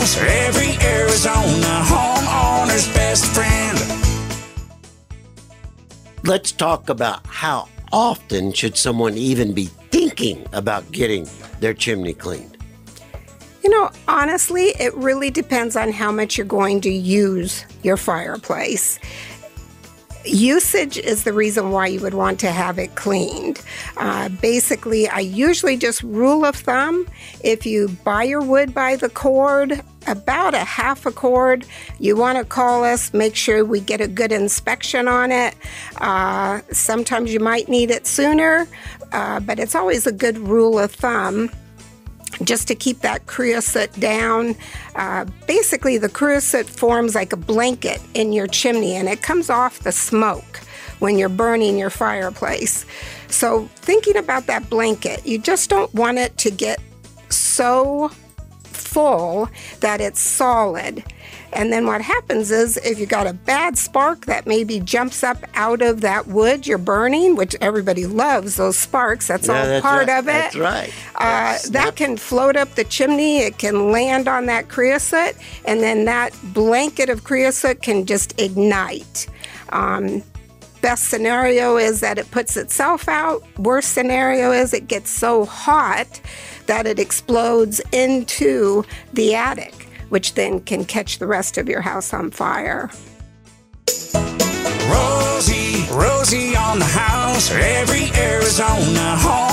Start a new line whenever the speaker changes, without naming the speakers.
every Arizona homeowner's best friend. Let's talk about how often should someone even be thinking about getting their chimney cleaned.
You know, honestly, it really depends on how much you're going to use your fireplace. Usage is the reason why you would want to have it cleaned. Uh, basically, I usually just rule of thumb if you buy your wood by the cord, about a half a cord, you want to call us, make sure we get a good inspection on it. Uh, sometimes you might need it sooner, uh, but it's always a good rule of thumb just to keep that creosote down. Uh, basically, the creosote forms like a blanket in your chimney and it comes off the smoke when you're burning your fireplace. So, thinking about that blanket, you just don't want it to get so full that it's solid. And then what happens is if you got a bad spark that maybe jumps up out of that wood you're burning, which everybody loves those sparks, that's
Yeah,
all
that's
part
right.
of it.
That's right.
Uh,
That's
that
not-
can float up the chimney, it can land on that creosote, and then that blanket of creosote can just ignite. Um, best scenario is that it puts itself out. Worst scenario is it gets so hot that it explodes into the attic, which then can catch the rest of your house on fire.
Rosie, Rosie on the house. Every Arizona friend.